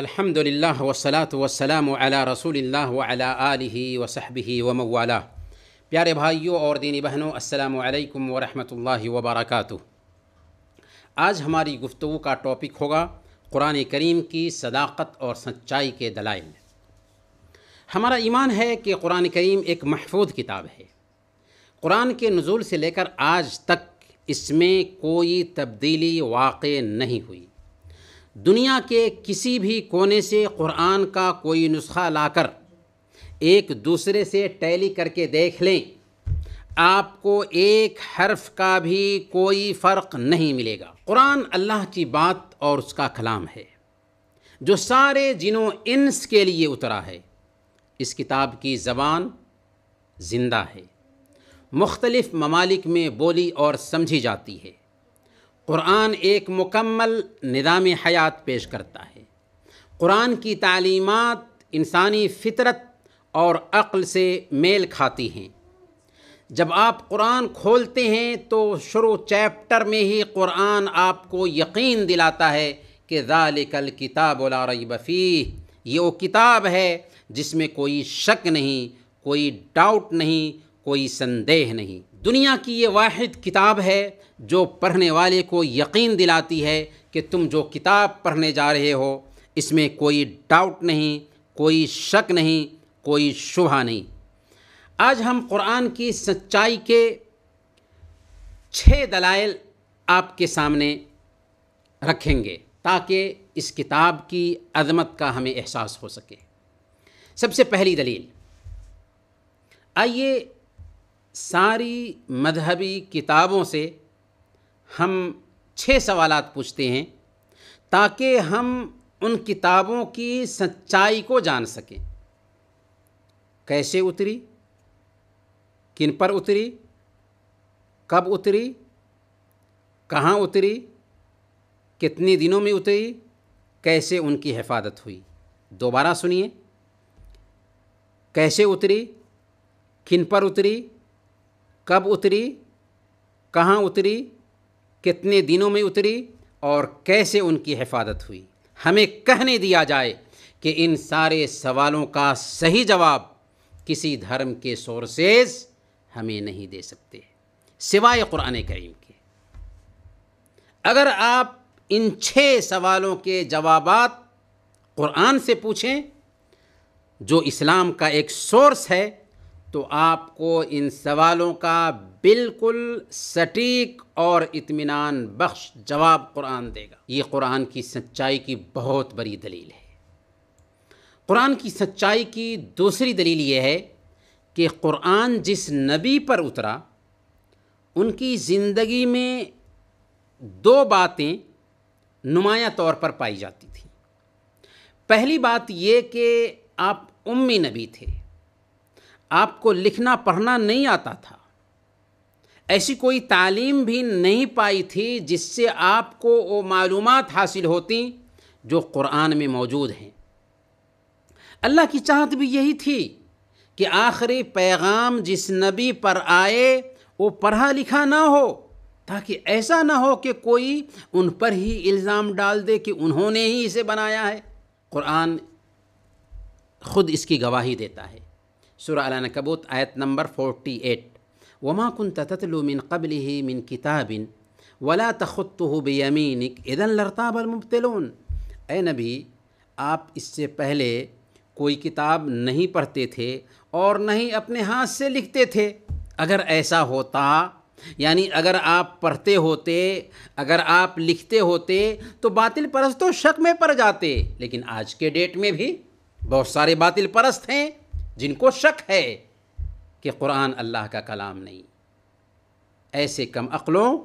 अल्हम्दुलिल्लाह वसलात वसलाम अला रसूलिल्लाह व अला आलिहि व सहबिहि व मवाला प्यारे भाइयों और दीनी बहनों अस्सलाम वालेकुम व रहमतुल्लाहि व बरकातुहू आज हमारी गुफ्तु का टॉपिक होगा कुरान करीम की सदाकत और सच्चाई के दलाइल हमारा ईमान है कि कुरान करीम एक महफूज किताब है कुरान के नज़ुल से लेकर आज तक इसमें कोई तब्दीली वाक़ नहीं हुई। दुनिया के किसी भी कोने से कुरान का कोई नुस्खा लाकर एक दूसरे से टैली करके देख लें, आपको एक हर्फ का भी कोई फ़र्क नहीं मिलेगा। कुरान अल्लाह की बात और उसका कलाम है, जो सारे जिनों इंस के लिए उतरा है। इस किताब की ज़बान ज़िंदा है। मुख्तलिफ़ ममालिक में बोली और समझी जाती है। कुरान एक मुकम्मल निज़ाम हयात पेश करता है। कुरान की तालीमात इंसानी फितरत और अक्ल से मेल खाती हैं। जब आप कुरान खोलते हैं तो शुरू चैप्टर में ही कुरान आपको यकीन दिलाता है कि ज़ालिकल किताब रैब फ़ीह, ये वो किताब है जिसमें कोई शक नहीं, कोई डाउट नहीं कोई संदेह नहीं। दुनिया की ये वाहिद किताब है जो पढ़ने वाले को यकीन दिलाती है कि तुम जो किताब पढ़ने जा रहे हो, इसमें कोई डाउट नहीं, कोई शक नहीं, कोई शुभा नहीं। आज हम कुरान की सच्चाई के छः दलाइल आपके सामने रखेंगे ताकि इस किताब की अज़मत का हमें एहसास हो सके। सबसे पहली दलील, आइए सारी मजहबी किताबों से हम छः सवालात पूछते हैं ताकि हम उन किताबों की सच्चाई को जान सकें। कैसे उतरी? किन पर उतरी? कब उतरी? कहाँ उतरी? कितने दिनों में उतरी? कैसे उनकी हिफाजत हुई? दोबारा सुनिए। कैसे उतरी? किन पर उतरी? कब उतरी, कहाँ उतरी, कितने दिनों में उतरी और कैसे उनकी हिफाजत हुई। हमें कहने दिया जाए कि इन सारे सवालों का सही जवाब किसी धर्म के सोर्सेज हमें नहीं दे सकते, सिवाय कुरान करीम के। अगर आप इन छः सवालों के जवाब कुरान से पूछें, जो इस्लाम का एक सोर्स है तो आपको इन सवालों का बिल्कुल सटीक और इत्मीनान बख्श जवाब कुरान देगा। ये कुरान की सच्चाई की बहुत बड़ी दलील है। कुरान की सच्चाई की दूसरी दलील ये है कि कुरान जिस नबी पर उतरा, उनकी ज़िंदगी में दो बातें नुमाया तौर पर पाई जाती थी। पहली बात ये कि आप उम्मी नबी थे। आपको लिखना, पढ़ना नहीं आता था। ऐसी कोई तालीम भी नहीं पाई थी जिससे आपको वो मालूम हासिल होती जो कुरान में मौजूद हैं। अल्लाह की चाहत भी यही थी कि आखिरी पैगाम जिस नबी पर आए, वो पढ़ा लिखा ना हो, ताकि ऐसा ना हो कि कोई उन पर ही इल्ज़ाम डाल दे कि उन्होंने ही इसे बनाया है। कुरान ख़ुद इसकी गवाही देता है। सुर कबूत आयत नंबर फोर्टी एट वमा कुन ततलु मिन कबल ही मिन किताबिन वला तख़ुत्तु बेयमीनिक इदन लरताबल मुबतलून ए नबी आप इससे पहले कोई किताब नहीं पढ़ते थे और नहीं अपने हाथ से लिखते थे। अगर ऐसा होता, यानी अगर आप पढ़ते होते, अगर आप लिखते होते तो बातिल परस्त तो शक में पड़ जाते। लेकिन आज के डेट में भी बहुत सारे बातिल परस्त हैं। जिनको शक है कि कुरान अल्लाह का कलाम नहीं। ऐसे कम अक्लों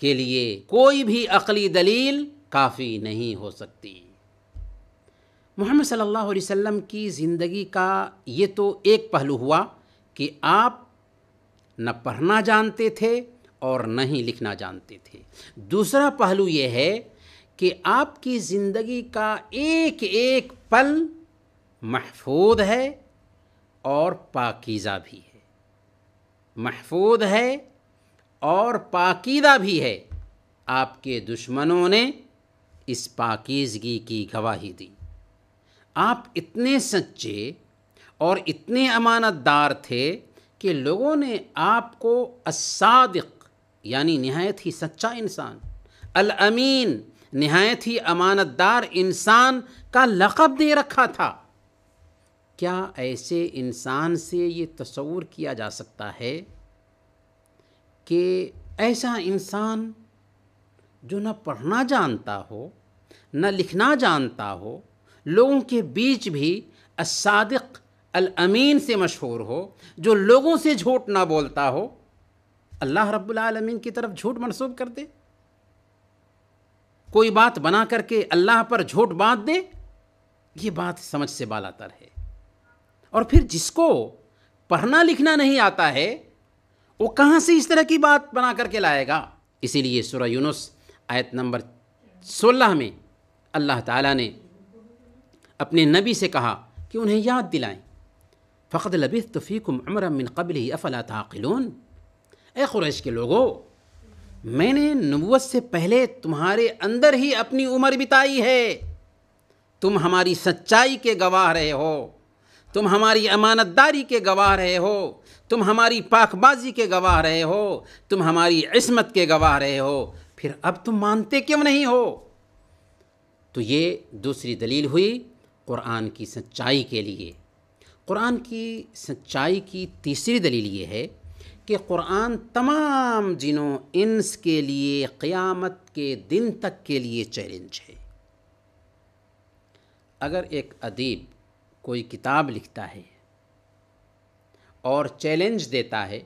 के लिए कोई भी अकली दलील काफ़ी नहीं हो सकती। मोहम्मद सल्लल्लाहु अलैहि वसल्लम की ज़िंदगी का ये तो एक पहलू हुआ कि आप न पढ़ना जानते थे और न ही लिखना जानते थे। दूसरा पहलू ये है कि आपकी ज़िंदगी का एक एक पल महफूद है और पाकिज़ा भी है। महफूद है और पाकीदा भी है। आपके दुश्मनों ने इस पाकिजगी की गवाही दी। आप इतने सच्चे और इतने अमानतदार थे कि लोगों ने आपको असादिक यानी नहायत ही सच्चा इंसान अल अमीन नहायत ही अमानतदार इंसान का लक़ब दे रखा था। क्या ऐसे इंसान से ये तस्वूर किया जा सकता है कि ऐसा इंसान जो न पढ़ना जानता हो, न लिखना जानता हो, लोगों के बीच भी असादिक अल अमीन से मशहूर हो, जो लोगों से झूठ ना बोलता हो, अल्लाह रब्बुल आलमीन की तरफ़ झूठ मनसूब कर दे। कोई बात बना करके अल्लाह पर झूठ बाँध दे, ये बात समझ से बालातर है। और फिर जिसको पढ़ना लिखना नहीं आता है, वो कहाँ से इस तरह की बात बना करके लाएगा? इसीलिए सूरह यूनुस आयत नंबर सोलह में अल्लाह ताला ने अपने नबी से कहा कि उन्हें याद दिलाएँ। फ़कत लबिस तफ़ीकुम अमर मिन कबल ही अफला ताक़िलून? ए क़ुरैश के लोगों, मैंने नबूत से पहले तुम्हारे अंदर ही अपनी उम्र बिताई है। तुम हमारी सच्चाई के गवाह रहे हो। तुम हमारी अमानतदारी के गवाह रहे हो। तुम हमारी पाकबाजी के गवाह रहे हो। तुम हमारी इसमत के गवाह रहे हो। फिर अब तुम मानते क्यों नहीं हो? तो ये दूसरी दलील हुई कुरान की सच्चाई के लिए। कुरान की सच्चाई की तीसरी दलील ये है कि कुरान तमाम जिनों इंस के लिए, क़यामत के दिन तक के लिए चैलेंज है। अगर एक अदीब कोई किताब लिखता है और चैलेंज देता है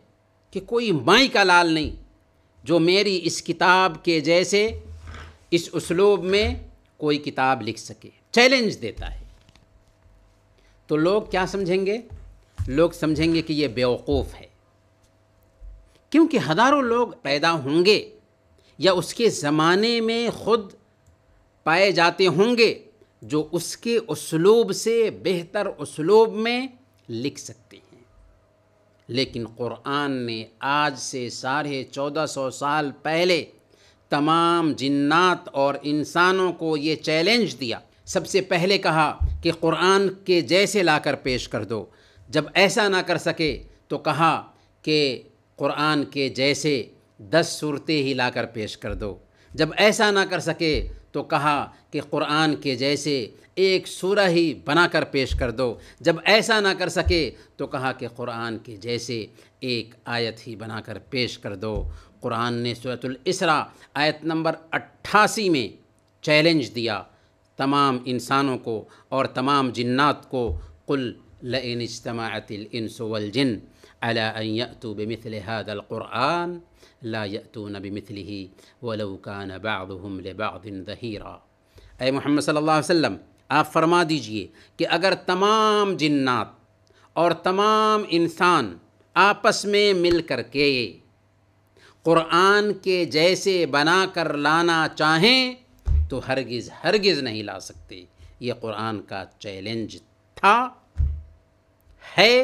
कि कोई माई का लाल नहीं, जो मेरी इस किताब के जैसे इस उसलूब में कोई किताब लिख सके। चैलेंज देता है। तो लोग क्या समझेंगे? लोग समझेंगे कि ये बेवकूफ़ है। क्योंकि हज़ारों लोग पैदा होंगे या उसके ज़माने में ख़ुद पाए जाते होंगे जो उसके उसलूब से बेहतर उसलूब में लिख सकते हैं। लेकिन क़ुरान ने आज से साढ़े चौदह सौ साल पहले तमाम जिन्नात और इंसानों को ये चैलेंज दिया। सबसे पहले कहा कि क़ुरान के जैसे लाकर पेश कर दो। जब ऐसा ना कर सके तो कहा कि क़ुरान के जैसे दस सूरतें ही लाकर पेश कर दो। जब ऐसा ना कर सके तो कहा कि क़ुरान के जैसे एक सूरह ही बनाकर पेश कर दो। जब ऐसा ना कर सके तो कहा कि क़ुरान के जैसे एक आयत ही बनाकर पेश कर दो। कुरान ने सूरतुल इसरा आयत नंबर अट्ठासी में चैलेंज दिया, तमाम इंसानों को और तमाम जन्नात को, कुल इन इज्तमातिल इंस वल जिन अला यअतु बिमिथल हादल क़ुरआन। ला यअतून बिमिथलिही वलौ कान बादुहुम लिबादिन ज़हीरा ए मोहम्मद सल्लल्लाहु अलैहि आप फरमा दीजिए कि अगर तमाम जिन्नात और तमाम इंसान आपस में मिल कर के क़ुरान के जैसे बना कर लाना चाहें तो हरगिज़ हरगिज़ नहीं ला सकते। ये क़ुरान का चैलेंज था, है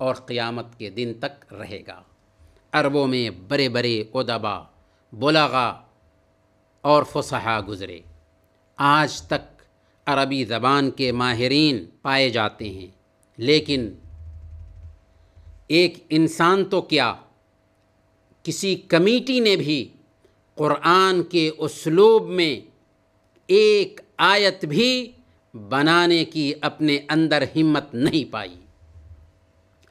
और क़यामत के दिन तक रहेगा। अरबों में बड़े बड़े उदबा, बुलगा और फसहा गुज़रे। आज तक अरबी ज़बान के माहरीन पाए जाते हैं, लेकिन एक इंसान तो क्या? किसी कमेटी ने भी क़ुरान के उसलूब में एक आयत भी बनाने की अपने अंदर हिम्मत नहीं पाई।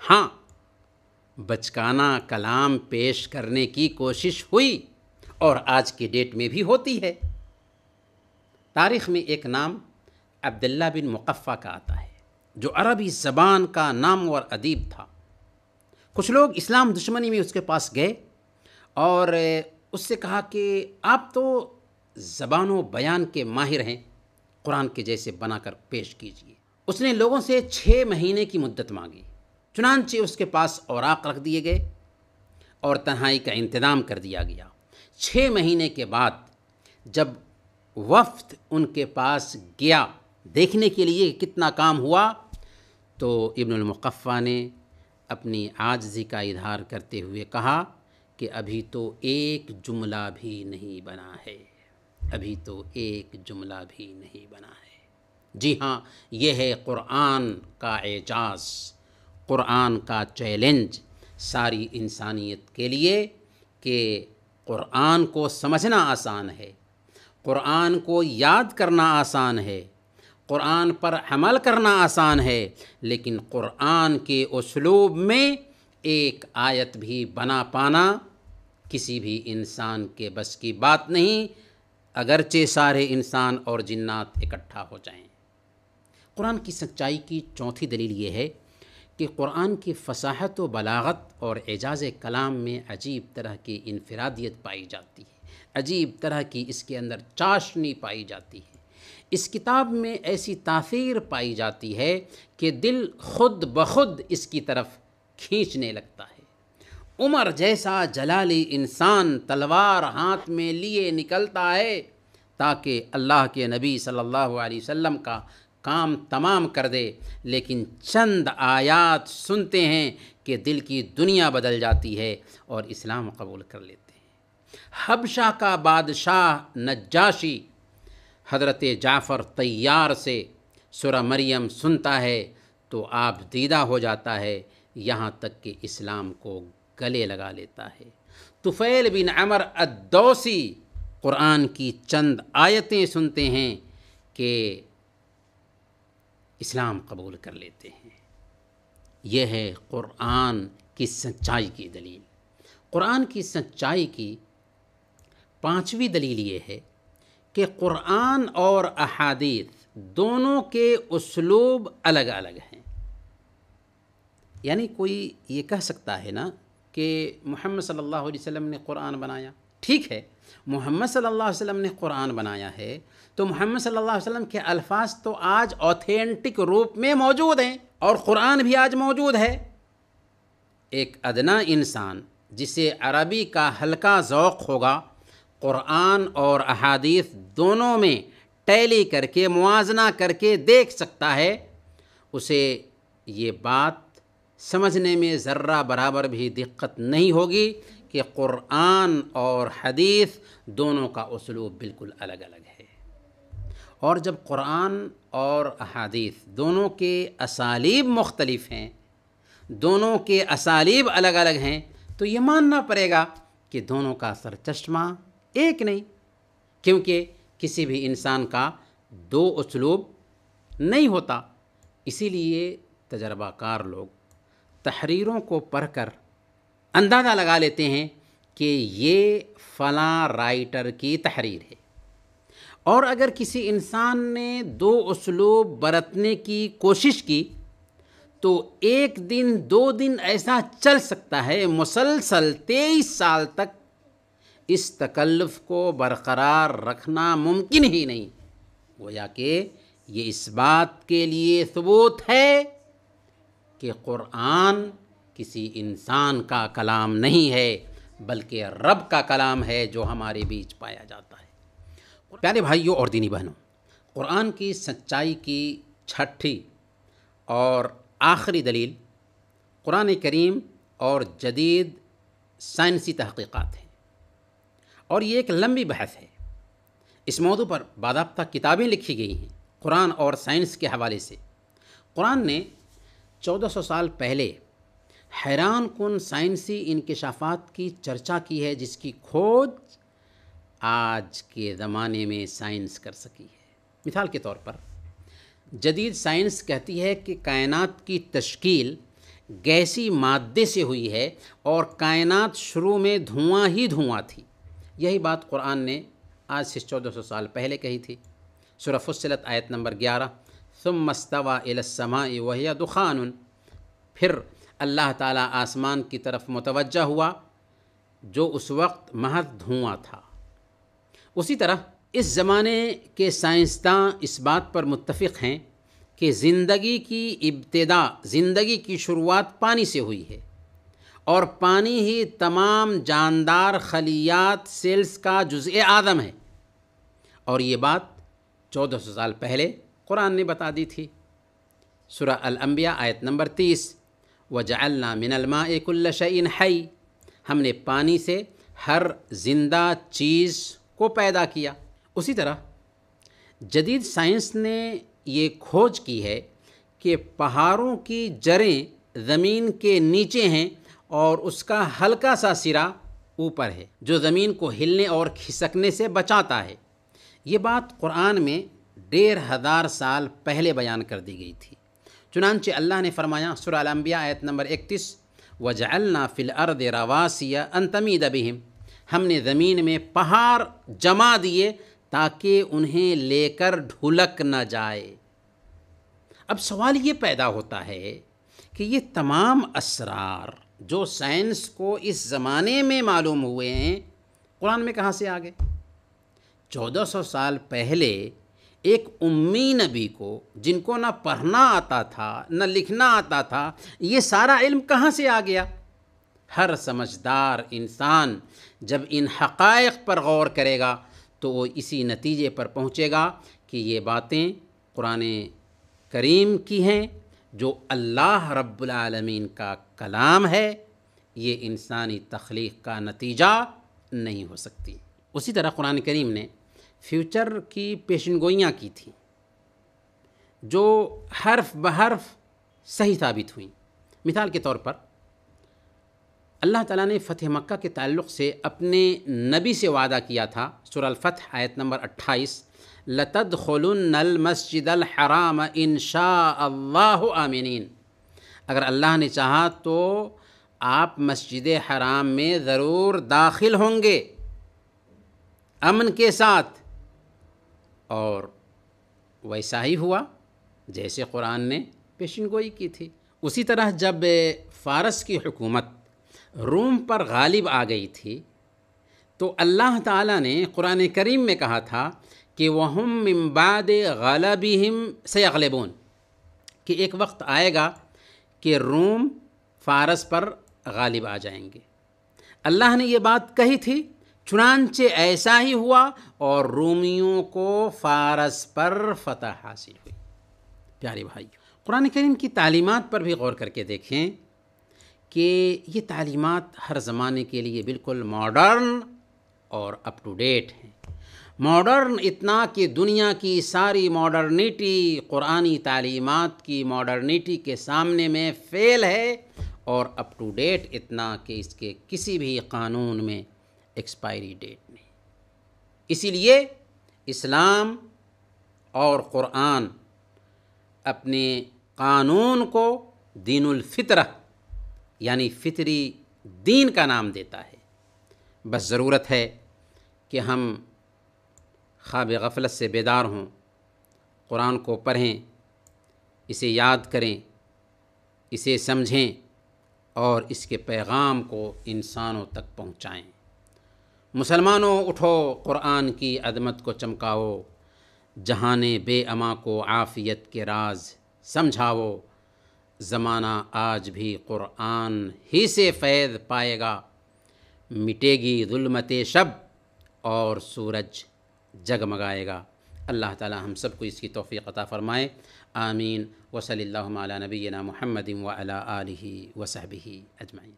हाँ बचकाना कलाम पेश करने की कोशिश हुई और आज की डेट में भी होती है। तारीख़ में एक नाम अब्दुल्ला बिन मुकफ़ा का आता है, जो अरबी ज़बान का नाम और अदीब था। कुछ लोग इस्लाम दुश्मनी में उसके पास गए और उससे कहा कि, आप तो ज़बान बयान के माहिर हैं, कुरान के जैसे बनाकर पेश कीजिए। उसने लोगों से छः महीने की मुद्दत मांगी। चुनानचे उसके पास औराक रख दिए गए और तन्हाई का इंतज़ाम कर दिया गया। छः महीने के बाद जब वफ्त उनके पास गया, देखने के लिए कितना काम हुआ तो इब्नुल मुक़फ़ा ने अपनी आजजी का इजहार करते हुए कहा कि अभी तो एक जुमला भी नहीं बना है। अभी तो एक जुमला भी नहीं बना है। जी हाँ यह है क़ुरान का एजाज़। क़ुरान का चैलेंज सारी इंसानियत के लिए कि क़ुरान को समझना आसान है क़ुरान को याद करना आसान है क़ुरान पर अमल करना आसान है, लेकिन क़ुरान के उसलूब में एक आयत भी बना पाना किसी भी इंसान के बस की बात नहीं, अगरचे सारे इंसान और जिन्नात इकट्ठा हो जाएँ। कुरान की सच्चाई की चौथी दलील ये है कि कुरान की फसाहत व बलागत और एजाज़ कलाम में अजीब तरह की इनफरादियत पाई जाती है। अजीब तरह की इसके अंदर चाशनी पाई जाती है। इस किताब में ऐसी तासीर पाई जाती है कि दिल खुद ब खुद इसकी तरफ़ खींचने लगता है। उमर जैसा जलाली इंसान तलवार हाथ में लिए निकलता है ताकि अल्लाह के नबी सल्लल्लाहु अलैहि वसल्लम का काम तमाम कर दे, लेकिन चंद आयात सुनते हैं कि दिल की दुनिया बदल जाती है और इस्लाम कबूल कर लेते हैं। हबशा का बादशाह नज्जाशी हज़रत जाफ़र तैयार से सुर मरियम सुनता है तो आप दीदा हो जाता है, यहाँ तक कि इस्लाम को गले लगा लेता है। तुफ़ैल बिन अमर अदौसी क़ुरान की चंद आयतें सुनते हैं कि इस्लाम कबूल कर लेते हैं। यह है क़ुरान की सच्चाई की दलील। क़ुरान की सच्चाई की पांचवी दलील ये है कि क़ुरान और अहादीस दोनों के उसलूब अलग अलग हैं। यानी कोई ये कह सकता है ना कि मोहम्मद सल्लल्लाहु अलैहि वसल्लम ने कुरान बनाया। ठीक है, मोहम्मद सल्लल्लाहु अलैहि वसल्लम ने कुरान बनाया है तो मोहम्मद सल्लल्लाहु अलैहि वसल्लम के अल्फाज तो आज ऑथेंटिक रूप में मौजूद हैं और कुरान भी आज मौजूद है। एक अदना इंसान, जिसे अरबी का हल्का ज़ौक़ होगा, कुरान और अहादीस दोनों में टैली करके, मुआजना करके देख सकता है। उसे ये बात समझने में ज़र्रा बराबर भी दिक्कत नहीं होगी कि क़ुरान और हदीस दोनों का उसलूब बिल्कुल अलग अलग है। और जब क़ुरान और अहादीस दोनों के असालीब मुख्तलिफ़ हैं, दोनों के असालीब अलग अलग हैं तो ये मानना पड़ेगा कि दोनों का सर चश्मा एक नहीं, क्योंकि किसी भी इंसान का दो उसलूब नहीं होता। इसीलिए तजर्बाकार लोग तहरीरों को पढ़कर अंदाज़ा लगा लेते हैं कि ये फ़लाँ राइटर की तहरीर है। और अगर किसी इंसान ने दो उसलूब बरतने की कोशिश की तो एक दिन, दो दिन ऐसा चल सकता है, मुसलसल तेईस साल तक इस तकल्लुफ़ को बरकरार रखना मुमकिन ही नहीं। गोया कि ये इस बात के लिए सबूत है कि क़ुरान किसी इंसान का कलाम नहीं है, बल्कि रब का कलाम है जो हमारे बीच पाया जाता है प्यारे भाइयों और दीनी बहनों, क़ुरान की सच्चाई की छठी और आखिरी दलील कुरान करीम और जदीद साइंसी तहकीक़ात हैं। और ये एक लंबी बहस है। इस मौजू पर बाबा किताबें लिखी गई हैं कुरान और साइंस के हवाले से। कुरान ने 1400 साल पहले हैरान कन साइंसी इनकशाफात की चर्चा की है जिसकी खोज आज के ज़माने में साइंस कर सकी है। मिसाल के तौर पर, जदीद साइंस कहती है कि कायनात की तश्कील गैसी मादे से हुई है और कायनात शुरू में धुआँ ही धुआँ थी। यही बात कुरान ने आज से चौदह सौ साल पहले कही थी। सुरफुसलत आयत नंबर ग्यारह सुम मस्तवा इलसमा वहिया दुखान फिर अल्लाह ताला आसमान की तरफ़ मुतवजह हुआ, जो उस वक्त महज धुआँ था। उसी तरह इस ज़माने के साइंसदान इस बात पर मुतफ़ हैं कि ज़िंदगी की इब्तदा, ज़िंदगी की शुरुआत पानी से हुई है और पानी ही तमाम जानदार खलियात सेल्स का जुज़ आदम है। और ये बात चौदह सौ साल पहले कुरान ने बता दी थी। सुरह अल अंबिया आयत नंबर तीस व जल्ला मिनलमा कुल्ल शैन हई हमने पानी से हर ज़िंदा चीज़ को पैदा किया। उसी तरह जदीद साइंस ने ये खोज की है कि पहाड़ों की जड़ें ज़मीन के नीचे हैं और उसका हल्का सा सिरा ऊपर है, जो ज़मीन को हिलने और खिसकने से बचाता है। ये बात कुरान में डेढ़ हज़ार साल पहले बयान कर दी गई थी। चुनानचे अल्लाह ने फरमाया सुरम्बिया आयत नंबर इकतीस, वजअलना फिल अर्द रवासिया अनतमीद बिहिम। हमने ज़मीन में पहाड़ जमा दिए ताकि उन्हें लेकर ढुलक न जाए। अब सवाल ये पैदा होता है कि ये तमाम असरार जो साइंस को इस ज़माने में मालूम हुए हैं, कुरान में कहाँ से आ गए? चौदह सौ साल पहले एक उम्मी नबी को, जिनको ना पढ़ना आता था, न लिखना आता था, ये सारा इल्म कहाँ से आ गया? हर समझदार इंसान जब इन हक़ाइक़ पर गौर करेगा तो वो इसी नतीजे पर पहुँचेगा कि ये बातें कुरान करीम की हैं, जो अल्लाह रब्बुल आलमीन का कलाम है। ये इंसानी तख्लीक का नतीजा नहीं हो सकती। उसी तरह कुरान करीम ने फ्यूचर की पेशनगोइयाँ की थी, जो हर्फ बहर्फ सही साबित हुई। मिसाल के तौर पर अल्लाह ताला ने फ़तह मक्का के ताल्लुक़ से अपने नबी से वादा किया था सुरल फ़तह आयत नंबर 28 लतद खलुन्नल मस्जिद हराम इन अल्लाह आमीन अगर अल्लाह ने चाहा तो आप मस्जिद हराम में ज़रूर दाखिल होंगे, अमन के साथ। और वैसा ही हुआ, जैसे कुरान ने पेशन गोई की थी। उसी तरह जब फ़ारस की हुकूमत रूम पर गालिब आ गई थी। तो अल्लाह ताला ने कुरान करीम में कहा था कि वहम इम्बाद गलबिहिम से अगलबून कि एक वक्त आएगा कि रूम फ़ारस पर गालिब आ जाएँगे। अल्लाह ने ये बात कही थी चुनानचे ऐसा ही हुआ और रूमियों को फ़ारस पर फतह हासिल हुई। प्यारे भाई कुरान करीम की तालीमत पर भी गौर करके देखें कि ये तालीमत हर ज़माने के लिए बिल्कुल मॉडर्न और अप टू डेट हैं। मॉडर्न इतना कि दुनिया की सारी मॉडर्निटी, क़ुरानी तालीमत की मॉडर्निटी के सामने में फ़ेल है और अप टू डेट इतना कि इसके किसी भी कानून में एक्सपायरी डेट नहीं। इसीलिए इस्लाम और क़ुरान अपने कानून को दीनुल फितरह यानी फितरी दीन का नाम देता है। बस ज़रूरत है कि हम ख्वाब गफलत से बेदार हों, कुरान को पढ़ें, इसे याद करें, इसे समझें और इसके पैगाम को इंसानों तक पहुँचाएँ। मुसलमानों, उठो कुरान की अदमत को चमकाओ, जहाने बेअमा को आफ़ियत के राज समझाओ ज़माना आज भी क़ुरान ही से फ़ैज़ पाएगा। मिटेगी जुल्मत शब और सूरज जगमगाएगा। अल्लाह ताला हम सबको इसकी तौफ़ी अता फ़रमाए। आमीन। वसली नबीना महमद व अला वसहबी अजमाइन